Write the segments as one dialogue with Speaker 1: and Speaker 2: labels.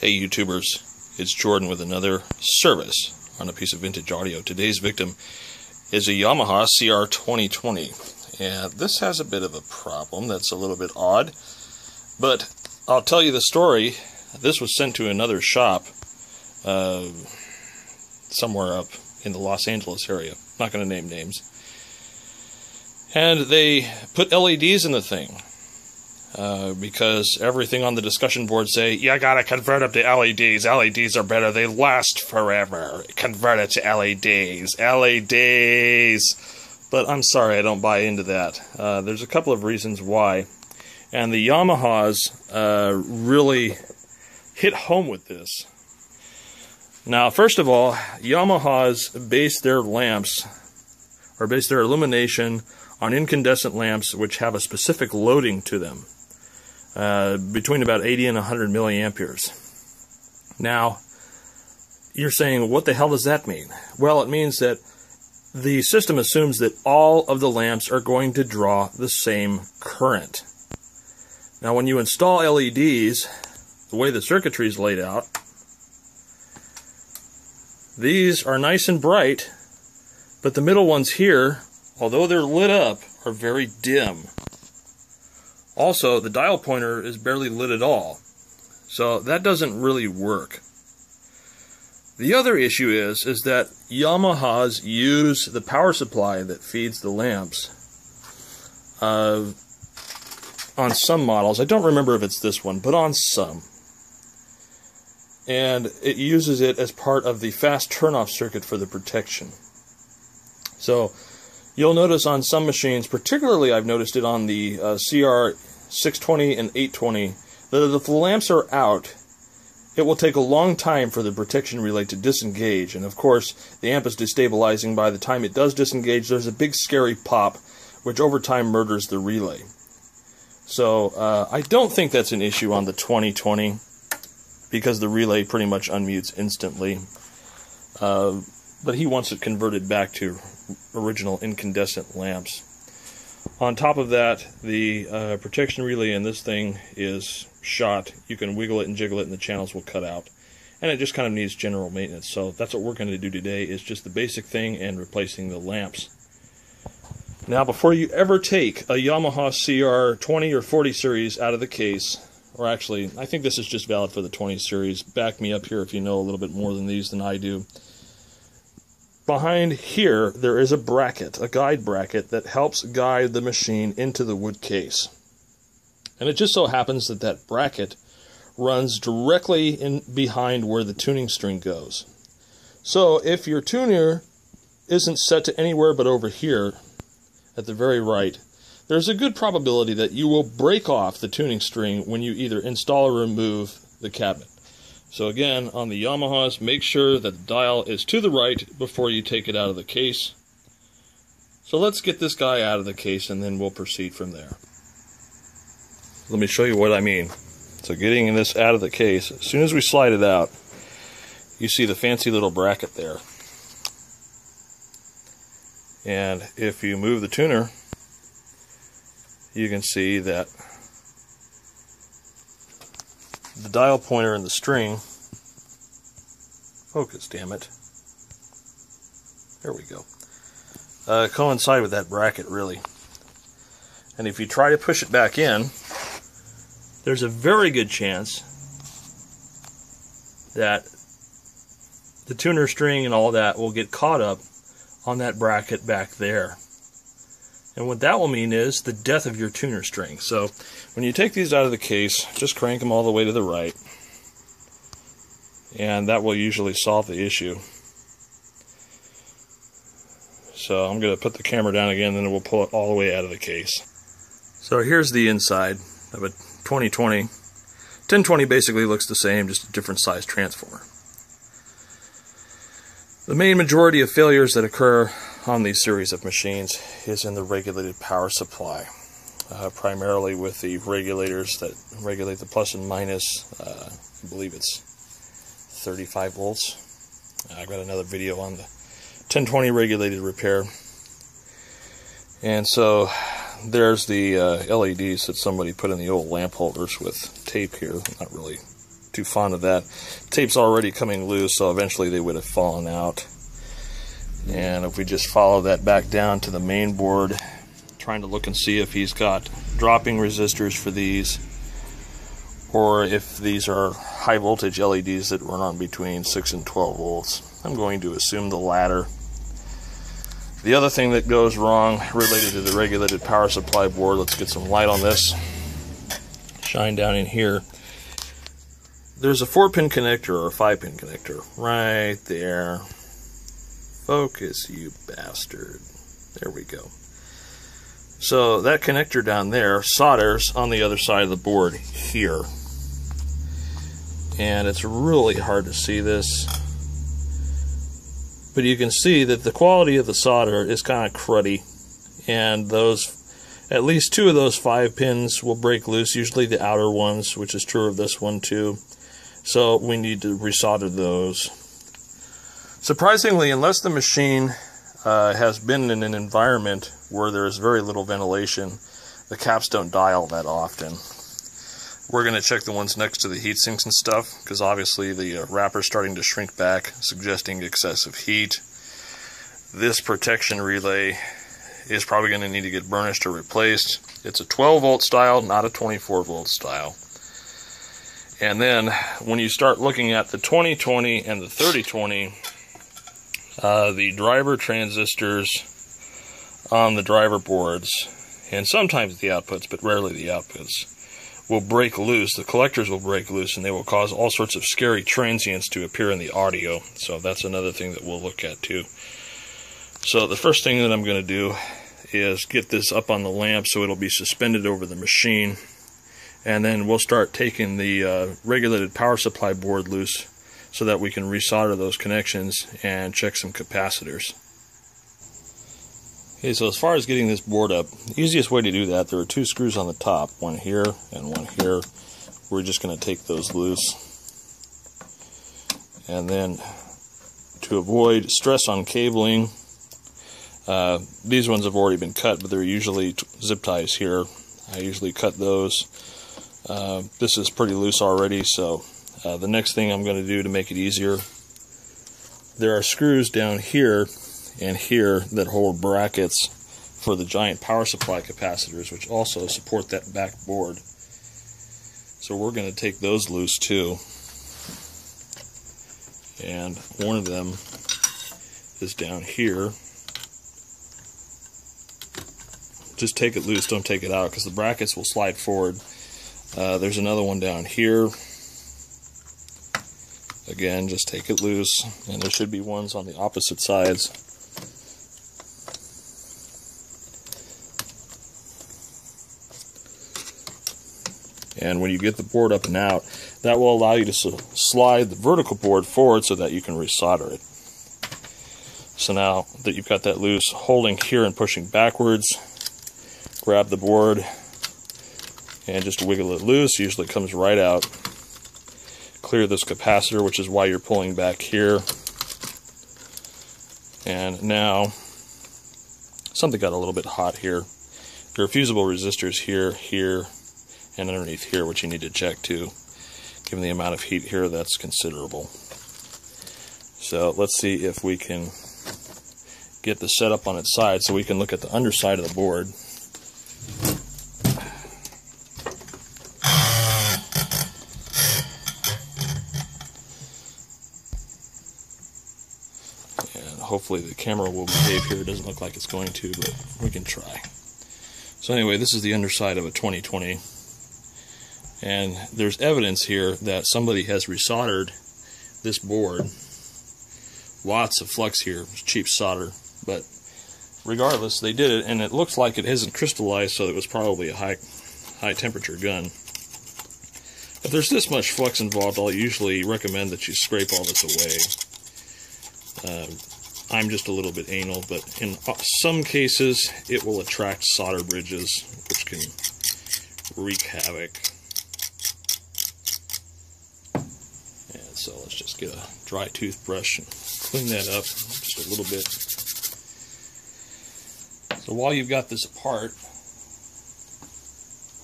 Speaker 1: Hey YouTubers, it's Jordan with another service on a piece of vintage audio. Today's victim is a Yamaha CR 2020 and this has a bit of a problem that's a little bit odd but I'll tell you the story. This was sent to another shop uh, somewhere up in the Los Angeles area. Not going to name names. And they put LEDs in the thing. Uh, because everything on the discussion board say you gotta convert them to LEDs. LEDs are better; they last forever. Convert it to LEDs. LEDs. But I'm sorry, I don't buy into that. Uh, there's a couple of reasons why, and the Yamahas uh, really hit home with this. Now, first of all, Yamahas base their lamps or base their illumination on incandescent lamps which have a specific loading to them. Uh, between about 80 and 100 milliamperes. Now, you're saying, what the hell does that mean? Well, it means that the system assumes that all of the lamps are going to draw the same current. Now, when you install LEDs, the way the circuitry is laid out, these are nice and bright, but the middle ones here, although they're lit up, are very dim. Also, the dial pointer is barely lit at all, so that doesn't really work. The other issue is is that Yamahas use the power supply that feeds the lamps uh, on some models. I don't remember if it's this one, but on some. And it uses it as part of the fast turn-off circuit for the protection. So you'll notice on some machines, particularly I've noticed it on the uh, CR 620 and 820 that if the lamps are out, it will take a long time for the protection relay to disengage. And of course, the amp is destabilizing. By the time it does disengage, there's a big scary pop, which over time murders the relay. So uh, I don't think that's an issue on the 2020 because the relay pretty much unmutes instantly. Uh, but he wants it converted back to original incandescent lamps. On top of that, the uh, protection relay in this thing is shot. You can wiggle it and jiggle it, and the channels will cut out. And it just kind of needs general maintenance. So that's what we're going to do today is just the basic thing and replacing the lamps. Now, before you ever take a Yamaha CR 20 or 40 series out of the case, or actually, I think this is just valid for the 20 series. Back me up here if you know a little bit more than these than I do. Behind here, there is a bracket, a guide bracket, that helps guide the machine into the wood case. And it just so happens that that bracket runs directly in behind where the tuning string goes. So if your tuner isn't set to anywhere but over here at the very right, there's a good probability that you will break off the tuning string when you either install or remove the cabinet. So again, on the Yamahas, make sure that the dial is to the right before you take it out of the case. So let's get this guy out of the case and then we'll proceed from there. Let me show you what I mean. So getting this out of the case, as soon as we slide it out, you see the fancy little bracket there. And if you move the tuner, you can see that the dial pointer and the string. Focus damn it. There we go. Uh, coincide with that bracket really. And if you try to push it back in there's a very good chance that the tuner string and all that will get caught up on that bracket back there. And what that will mean is the death of your tuner string. So when you take these out of the case, just crank them all the way to the right. And that will usually solve the issue. So I'm going to put the camera down again, and then we'll pull it all the way out of the case. So here's the inside of a 2020. 1020 basically looks the same, just a different size transformer. The main majority of failures that occur on these series of machines is in the regulated power supply, uh, primarily with the regulators that regulate the plus and minus. Uh, I believe it's 35 volts. I've got another video on the 1020 regulated repair. And so there's the uh, LEDs that somebody put in the old lamp holders with tape here. I'm Not really too fond of that. Tape's already coming loose, so eventually they would have fallen out. And if we just follow that back down to the main board, trying to look and see if he's got dropping resistors for these, or if these are high voltage LEDs that run on between 6 and 12 volts. I'm going to assume the latter. The other thing that goes wrong related to the regulated power supply board, let's get some light on this. Shine down in here. There's a 4 pin connector or a 5 pin connector right there. Focus, you bastard. There we go. So that connector down there solders on the other side of the board here. And it's really hard to see this. But you can see that the quality of the solder is kind of cruddy. And those at least two of those five pins will break loose usually the outer ones which is true of this one too. So we need to resolder those. Surprisingly unless the machine uh, has been in an environment where there is very little ventilation the caps don't dial that often we're going to check the ones next to the heat sinks and stuff because obviously the uh, wrapper is starting to shrink back, suggesting excessive heat. This protection relay is probably going to need to get burnished or replaced. It's a 12 volt style, not a 24 volt style. And then when you start looking at the 2020 and the 3020, uh, the driver transistors on the driver boards, and sometimes the outputs, but rarely the outputs, will break loose, the collectors will break loose, and they will cause all sorts of scary transients to appear in the audio. So that's another thing that we'll look at too. So the first thing that I'm going to do is get this up on the lamp so it'll be suspended over the machine. And then we'll start taking the uh, regulated power supply board loose so that we can resolder those connections and check some capacitors. Okay, so as far as getting this board up, the easiest way to do that, there are two screws on the top, one here and one here. We're just going to take those loose. And then to avoid stress on cabling, uh, these ones have already been cut, but they're usually zip ties here. I usually cut those. Uh, this is pretty loose already, so uh, the next thing I'm going to do to make it easier, there are screws down here and here that hold brackets for the giant power supply capacitors, which also support that back board. So we're going to take those loose too. And one of them is down here. Just take it loose, don't take it out, because the brackets will slide forward. Uh, there's another one down here. Again, just take it loose, and there should be ones on the opposite sides. And when you get the board up and out, that will allow you to slide the vertical board forward so that you can resolder it. So now that you've got that loose, holding here and pushing backwards, grab the board and just wiggle it loose. Usually it comes right out. Clear this capacitor, which is why you're pulling back here. And now, something got a little bit hot here. Are fusible resistors here, here, and underneath here, which you need to check too. Given the amount of heat here, that's considerable. So let's see if we can get the setup on its side so we can look at the underside of the board. And hopefully the camera will behave here. It doesn't look like it's going to, but we can try. So anyway, this is the underside of a 2020 and there's evidence here that somebody has resoldered this board. Lots of flux here, cheap solder, but regardless, they did it, and it looks like it hasn't crystallized, so it was probably a high, high temperature gun. If there's this much flux involved, I'll usually recommend that you scrape all this away. Uh, I'm just a little bit anal, but in some cases, it will attract solder bridges, which can wreak havoc. And So let's just get a dry toothbrush and clean that up just a little bit. So while you've got this apart,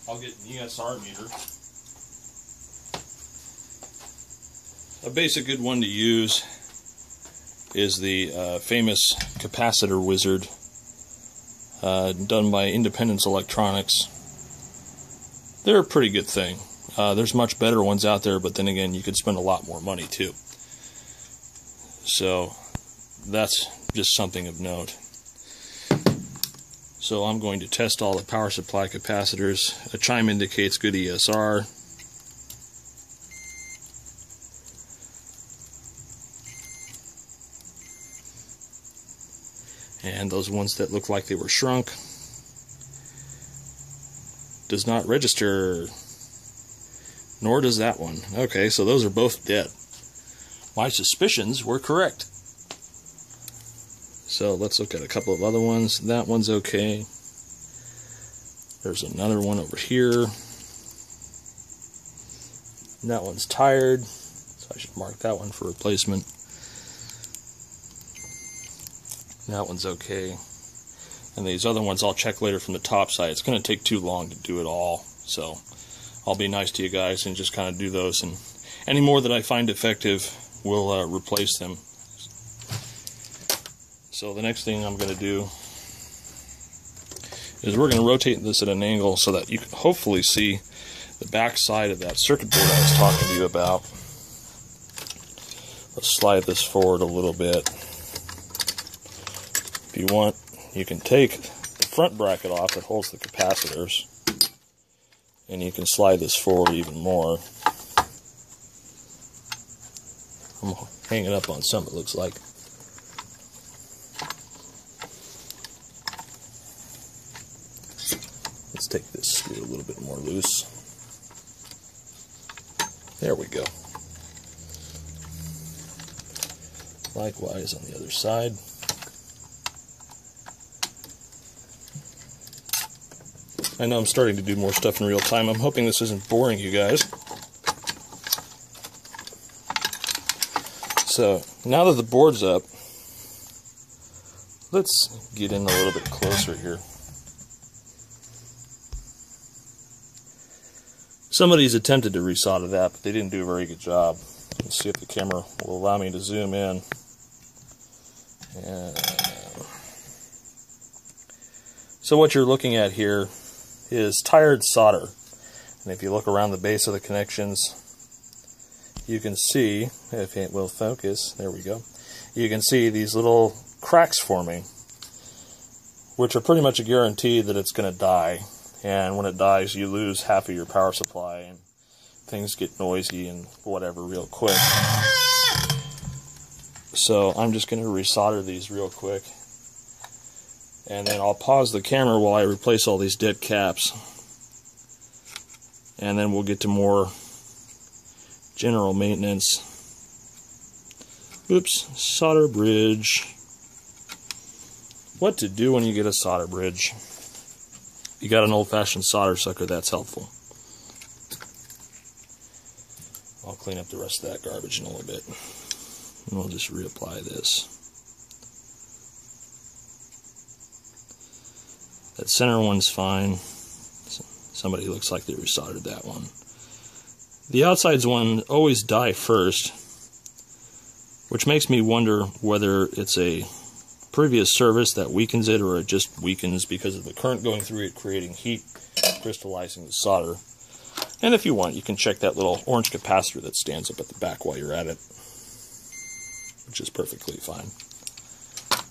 Speaker 1: I'll get an ESR meter. A basic good one to use is the uh, famous capacitor wizard uh, done by Independence Electronics. They're a pretty good thing. Uh, there's much better ones out there, but then again, you could spend a lot more money too. So that's just something of note. So I'm going to test all the power supply capacitors. A chime indicates good ESR. Those ones that look like they were shrunk does not register. Nor does that one. Okay, so those are both dead. My suspicions were correct. So let's look at a couple of other ones. That one's okay. There's another one over here. And that one's tired, so I should mark that one for replacement. That one's okay. And these other ones I'll check later from the top side. It's going to take too long to do it all. So I'll be nice to you guys and just kind of do those. And any more that I find effective, we'll uh, replace them. So the next thing I'm going to do is we're going to rotate this at an angle so that you can hopefully see the back side of that circuit board I was talking to you about. Let's slide this forward a little bit. If you want, you can take the front bracket off that holds the capacitors and you can slide this forward even more. I'm hanging up on some, it looks like. Let's take this screw a little bit more loose. There we go. Likewise on the other side. I know I'm starting to do more stuff in real time. I'm hoping this isn't boring you guys. So, now that the board's up, let's get in a little bit closer here. Somebody's attempted to resolder that, but they didn't do a very good job. Let's see if the camera will allow me to zoom in. So what you're looking at here is tired solder. And if you look around the base of the connections, you can see, if it will focus, there we go, you can see these little cracks forming, which are pretty much a guarantee that it's going to die. And when it dies, you lose half of your power supply, and things get noisy and whatever real quick. So I'm just going to resolder these real quick and then I'll pause the camera while I replace all these dead caps. And then we'll get to more general maintenance. Oops solder bridge. What to do when you get a solder bridge? You got an old-fashioned solder sucker that's helpful. I'll clean up the rest of that garbage in a little bit. And we'll just reapply this That center one's fine. Somebody looks like they resoldered that one. The outsides one always die first, which makes me wonder whether it's a previous service that weakens it or it just weakens because of the current going through it creating heat, crystallizing the solder. And if you want, you can check that little orange capacitor that stands up at the back while you're at it, which is perfectly fine.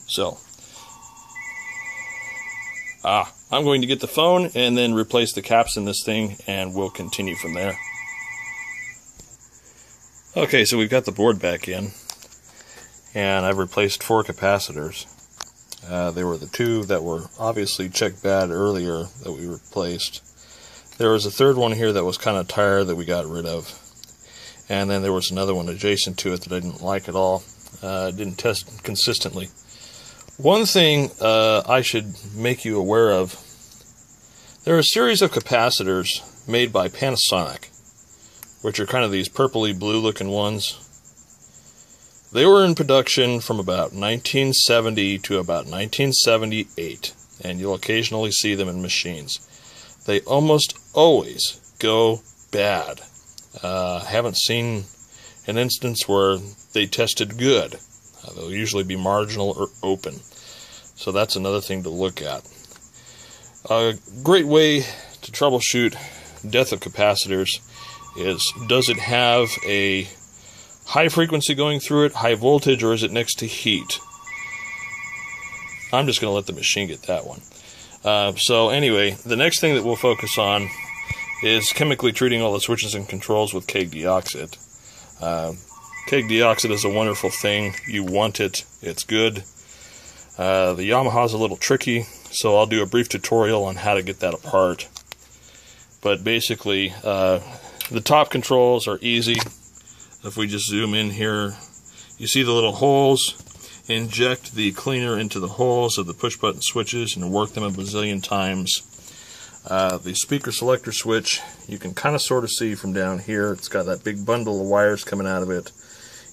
Speaker 1: So, Ah, I'm going to get the phone and then replace the caps in this thing and we'll continue from there. Okay, so we've got the board back in and I've replaced four capacitors. Uh, they were the two that were obviously checked bad earlier that we replaced. There was a third one here that was kind of tired that we got rid of. And then there was another one adjacent to it that I didn't like at all. Uh, didn't test consistently. One thing uh, I should make you aware of there are a series of capacitors made by Panasonic, which are kind of these purpley blue looking ones. They were in production from about 1970 to about 1978, and you'll occasionally see them in machines. They almost always go bad. Uh, haven't seen an instance where they tested good. Uh, they'll usually be marginal or open. So that's another thing to look at. A great way to troubleshoot death of capacitors is does it have a high frequency going through it, high voltage, or is it next to heat? I'm just going to let the machine get that one. Uh, so anyway, the next thing that we'll focus on is chemically treating all the switches and controls with Caig DeoxIT. Uh, Caig DeoxIT is a wonderful thing. You want it. It's good. Uh, the Yamaha is a little tricky, so I'll do a brief tutorial on how to get that apart. But basically, uh, the top controls are easy. If we just zoom in here, you see the little holes inject the cleaner into the holes of the push button switches and work them a bazillion times. Uh, the speaker selector switch, you can kind of sort of see from down here. It's got that big bundle of wires coming out of it.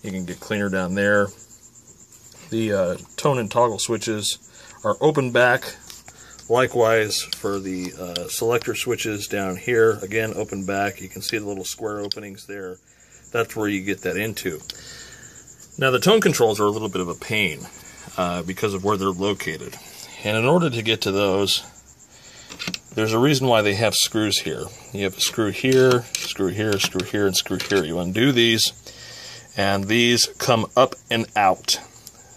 Speaker 1: You can get cleaner down there. The uh, tone and toggle switches are open back. Likewise for the uh, selector switches down here, again open back. You can see the little square openings there. That's where you get that into. Now the tone controls are a little bit of a pain uh, because of where they're located. And in order to get to those, there's a reason why they have screws here. You have a screw here, screw here, screw here, and screw here. You undo these, and these come up and out.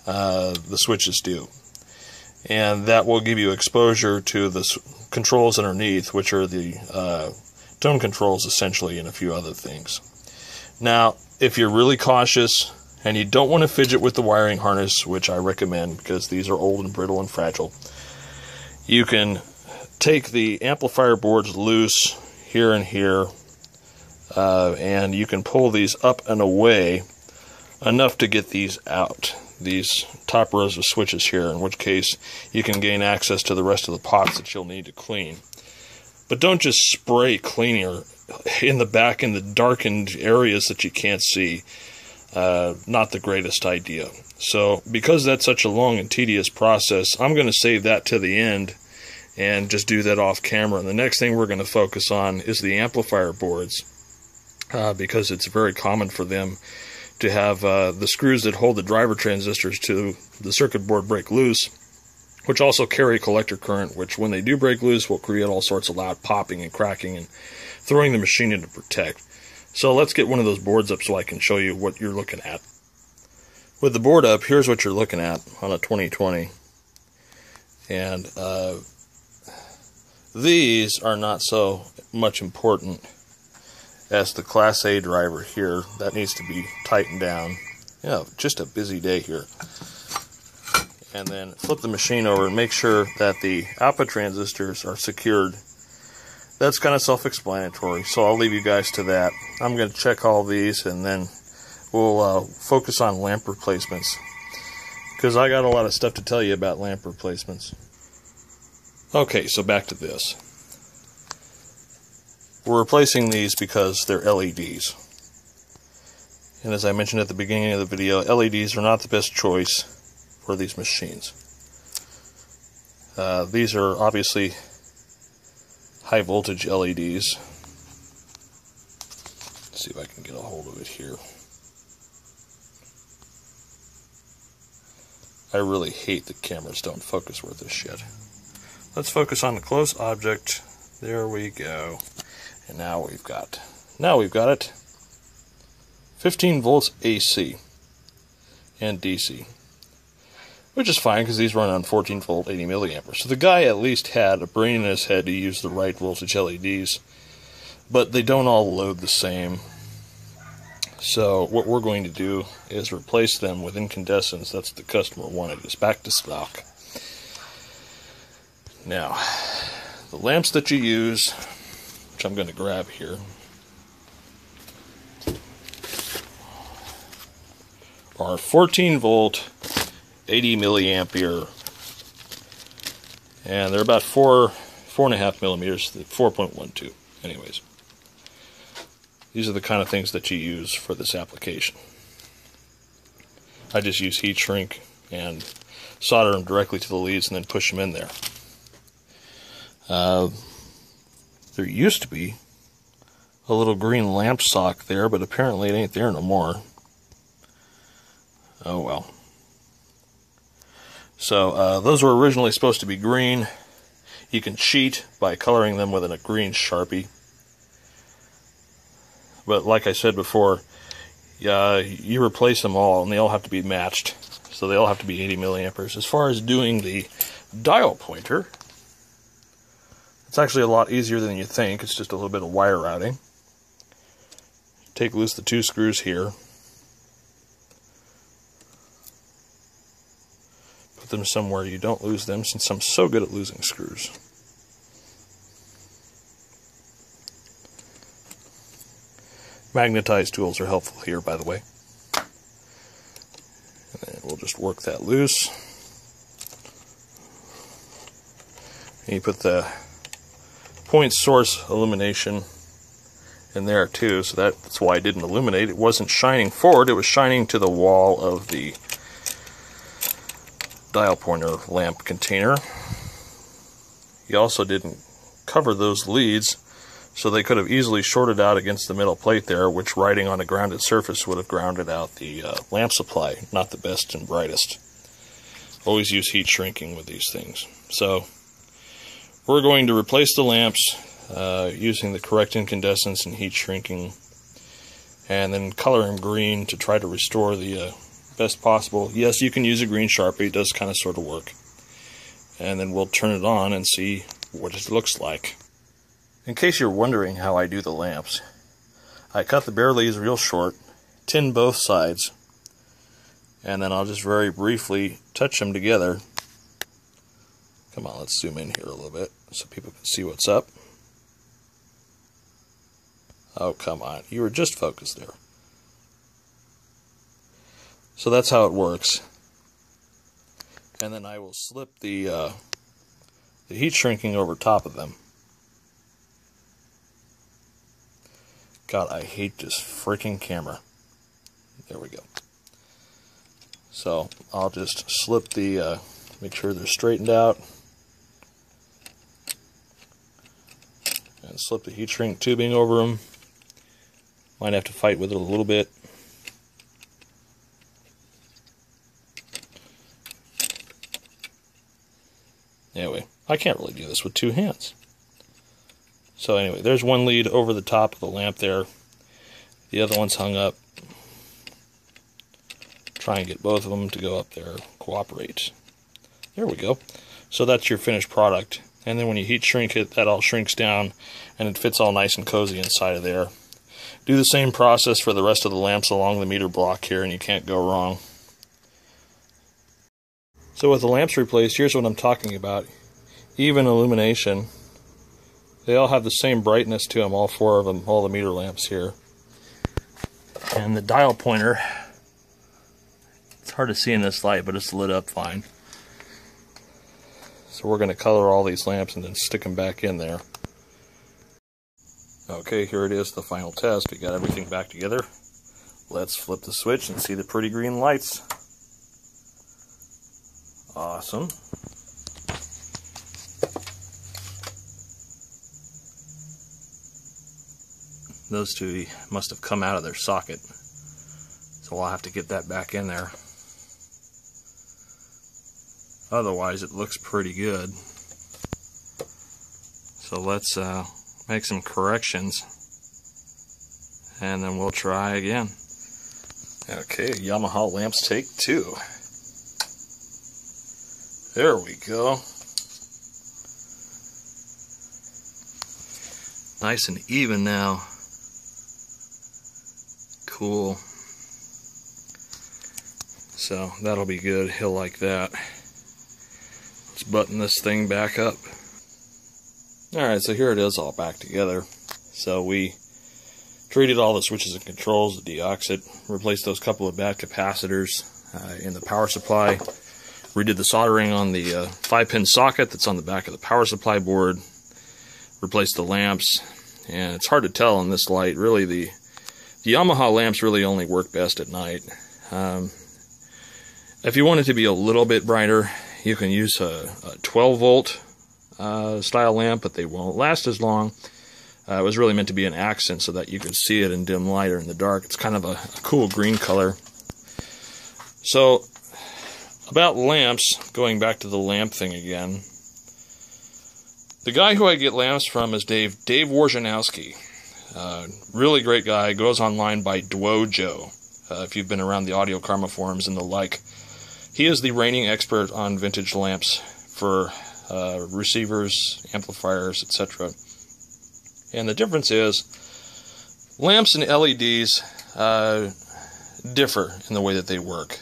Speaker 1: Uh, the switches do. And that will give you exposure to the controls underneath, which are the uh, tone controls essentially, and a few other things. Now, if you're really cautious, and you don't want to fidget with the wiring harness, which I recommend because these are old and brittle and fragile. You can take the amplifier boards loose here and here, uh, and you can pull these up and away enough to get these out. These top rows of switches here, in which case you can gain access to the rest of the pots that you'll need to clean. But don't just spray cleaner in the back in the darkened areas that you can't see uh, not the greatest idea. So, because that's such a long and tedious process, I'm going to save that to the end and just do that off camera. And the next thing we're going to focus on is the amplifier boards uh, because it's very common for them to have uh, the screws that hold the driver transistors to the circuit board break loose, which also carry collector current, which when they do break loose will create all sorts of loud popping and cracking and throwing the machine into protect. So let's get one of those boards up so I can show you what you're looking at. With the board up, here's what you're looking at on a 2020. And uh, these are not so much important as the Class A driver here. That needs to be tightened down. Yeah, just a busy day here. And then flip the machine over and make sure that the output transistors are secured that's kind of self-explanatory, so I'll leave you guys to that. I'm going to check all these and then we'll uh, focus on lamp replacements because I got a lot of stuff to tell you about lamp replacements. Okay, so back to this. We're replacing these because they're LEDs. And as I mentioned at the beginning of the video, LEDs are not the best choice for these machines. Uh, these are obviously high voltage LEDs. Let's see if I can get a hold of it here. I really hate that cameras don't focus worth a shit. Let's focus on the close object. There we go. And now we've got, now we've got it. 15 volts AC and DC which is fine because these run on 14 volt 80 milliamperes. So the guy at least had a brain in his head to use the right voltage LEDs, but they don't all load the same. So what we're going to do is replace them with incandescents. That's what the customer wanted. It's back to stock. Now, the lamps that you use, which I'm going to grab here, Our 14 volt 80 milliampere, and they're about four, four and a half millimeters, 4.12. Anyways, these are the kind of things that you use for this application. I just use heat shrink and solder them directly to the leads and then push them in there. Uh, there used to be a little green lamp sock there, but apparently it ain't there no more. Oh well. So uh, those were originally supposed to be green. You can cheat by coloring them with a green Sharpie. But like I said before, yeah, you replace them all and they all have to be matched. So they all have to be 80 milliamperes. As far as doing the dial pointer, it's actually a lot easier than you think. It's just a little bit of wire routing. Take loose the two screws here. Put them somewhere you don't lose them since I'm so good at losing screws. Magnetized tools are helpful here, by the way. And we'll just work that loose. And you put the point source illumination in there too, so that's why I didn't illuminate. It wasn't shining forward, it was shining to the wall of the dial pointer lamp container. You also didn't cover those leads so they could have easily shorted out against the middle plate there, which riding on a grounded surface would have grounded out the uh, lamp supply. Not the best and brightest. Always use heat shrinking with these things. So we're going to replace the lamps uh, using the correct incandescence and heat shrinking, and then color them green to try to restore the uh, best possible. Yes, you can use a green Sharpie, it does kind of sort of work. And then we'll turn it on and see what it looks like. In case you're wondering how I do the lamps, I cut the bare leaves real short, tin both sides, and then I'll just very briefly touch them together. Come on, let's zoom in here a little bit so people can see what's up. Oh, come on. You were just focused there. So that's how it works. And then I will slip the, uh, the heat shrinking over top of them. God, I hate this freaking camera. There we go. So I'll just slip the, uh, make sure they're straightened out. And slip the heat shrink tubing over them. Might have to fight with it a little bit. Anyway, I can't really do this with two hands. So anyway, there's one lead over the top of the lamp there. The other one's hung up. Try and get both of them to go up there, cooperate. There we go. So that's your finished product. And then when you heat shrink it, that all shrinks down and it fits all nice and cozy inside of there. Do the same process for the rest of the lamps along the meter block here and you can't go wrong. So with the lamps replaced, here's what I'm talking about. Even illumination. They all have the same brightness to them, all four of them, all the meter lamps here. And the dial pointer, it's hard to see in this light, but it's lit up fine. So we're going to color all these lamps and then stick them back in there. Okay, here it is, the final test. We got everything back together. Let's flip the switch and see the pretty green lights. Awesome. those two must have come out of their socket. So I'll have to get that back in there. Otherwise, it looks pretty good. So let's uh, make some corrections and then we'll try again. Okay, Yamaha lamps take two. There we go. Nice and even now cool. So that'll be good. He'll like that. Let's button this thing back up. Alright, so here it is all back together. So we treated all the switches and controls, the deoxit, replaced those couple of bad capacitors uh, in the power supply, redid the soldering on the uh, 5-pin socket that's on the back of the power supply board, replaced the lamps, and it's hard to tell in this light. Really, the the Yamaha lamps really only work best at night. Um, if you want it to be a little bit brighter, you can use a, a 12 volt uh, style lamp, but they won't last as long. Uh, it was really meant to be an accent so that you could see it in dim light or in the dark. It's kind of a, a cool green color. So, about lamps, going back to the lamp thing again. The guy who I get lamps from is Dave Dave Warjanowski. Uh, really great guy. Goes online by Dwojo. Uh, if you've been around the Audio Karma forums and the like, he is the reigning expert on vintage lamps for uh, receivers, amplifiers, etc. And the difference is, lamps and LEDs uh, differ in the way that they work.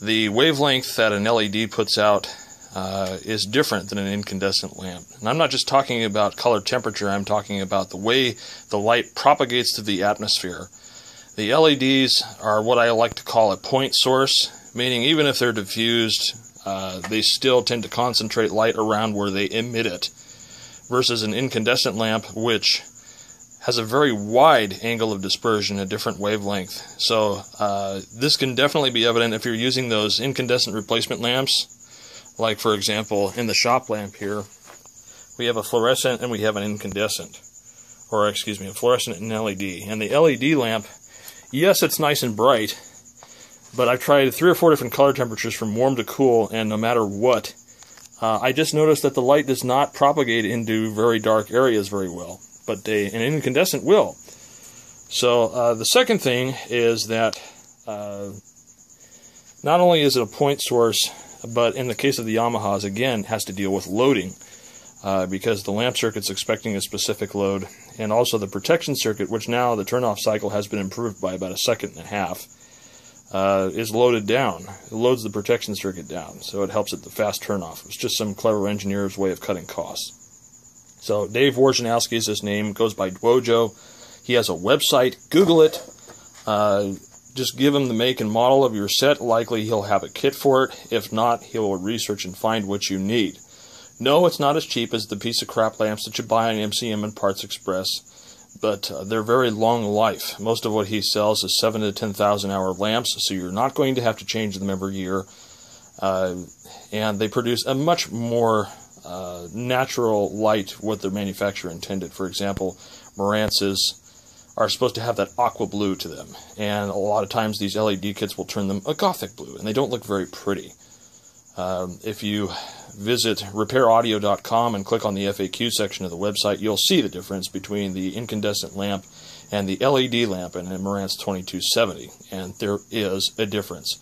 Speaker 1: The wavelength that an LED puts out uh, is different than an incandescent lamp. And I'm not just talking about color temperature, I'm talking about the way the light propagates to the atmosphere. The LEDs are what I like to call a point source, meaning even if they're diffused, uh, they still tend to concentrate light around where they emit it, versus an incandescent lamp, which has a very wide angle of dispersion, a different wavelength. So uh, this can definitely be evident if you're using those incandescent replacement lamps like, for example, in the shop lamp here, we have a fluorescent and we have an incandescent. Or, excuse me, a fluorescent and an LED. And the LED lamp, yes, it's nice and bright, but I've tried three or four different color temperatures from warm to cool, and no matter what, uh, I just noticed that the light does not propagate into very dark areas very well, but an incandescent will. So uh, the second thing is that uh, not only is it a point source but in the case of the Yamahas, again, has to deal with loading uh, because the lamp circuit's expecting a specific load, and also the protection circuit, which now the turn-off cycle has been improved by about a second and a half, uh, is loaded down. It loads the protection circuit down, so it helps at the fast turn-off. It's just some clever engineer's way of cutting costs. So Dave Warjanowski is his name, goes by Dwojo. He has a website. Google it. Uh, just give him the make and model of your set. Likely he'll have a kit for it. If not, he will research and find what you need. No, it's not as cheap as the piece of crap lamps that you buy on MCM and Parts Express, but uh, they're very long life. Most of what he sells is seven to ten thousand hour lamps, so you're not going to have to change them every year. Uh, and they produce a much more uh, natural light what the manufacturer intended. For example, Marantz are supposed to have that aqua blue to them. And a lot of times these LED kits will turn them a gothic blue, and they don't look very pretty. Um, if you visit repairaudio.com and click on the FAQ section of the website, you'll see the difference between the incandescent lamp and the LED lamp in a Marantz 2270, and there is a difference.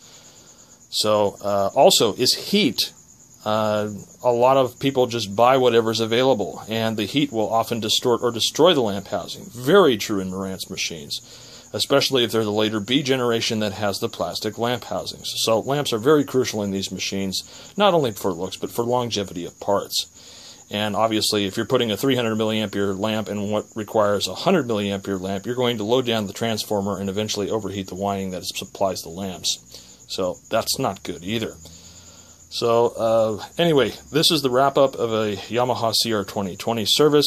Speaker 1: So, uh, also, is heat uh, a lot of people just buy whatever's available, and the heat will often distort or destroy the lamp housing. Very true in Marantz machines, especially if they're the later B generation that has the plastic lamp housings. So lamps are very crucial in these machines, not only for looks, but for longevity of parts. And obviously, if you're putting a 300 milliampere lamp in what requires a 100 milliampere lamp, you're going to load down the transformer and eventually overheat the winding that supplies the lamps. So that's not good either. So, uh, anyway, this is the wrap up of a Yamaha CR 2020 service.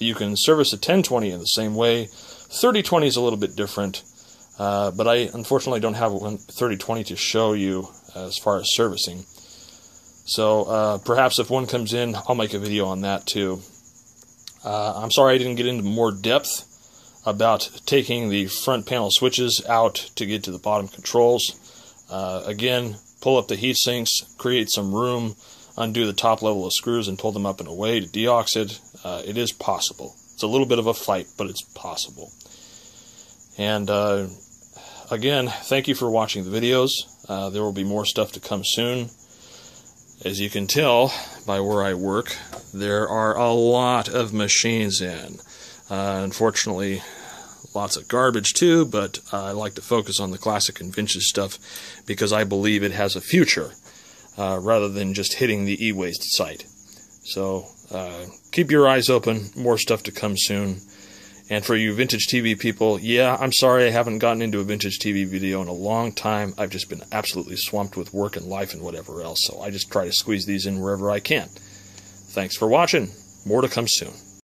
Speaker 1: You can service a 1020 in the same way. 3020 is a little bit different, uh, but I unfortunately don't have a 3020 to show you as far as servicing. So, uh, perhaps if one comes in, I'll make a video on that too. Uh, I'm sorry I didn't get into more depth about taking the front panel switches out to get to the bottom controls. Uh, again, pull up the heat sinks, create some room, undo the top level of screws and pull them up and away to DeoxIT. Uh, it is possible. It's a little bit of a fight, but it's possible. And uh, again, thank you for watching the videos. Uh, there will be more stuff to come soon. As you can tell by where I work, there are a lot of machines in. Uh, unfortunately, lots of garbage too, but I like to focus on the classic and vintage stuff because I believe it has a future uh, rather than just hitting the e-waste site. So uh, keep your eyes open, more stuff to come soon. And for you vintage TV people, yeah, I'm sorry I haven't gotten into a vintage TV video in a long time. I've just been absolutely swamped with work and life and whatever else, so I just try to squeeze these in wherever I can. Thanks for watching. More to come soon.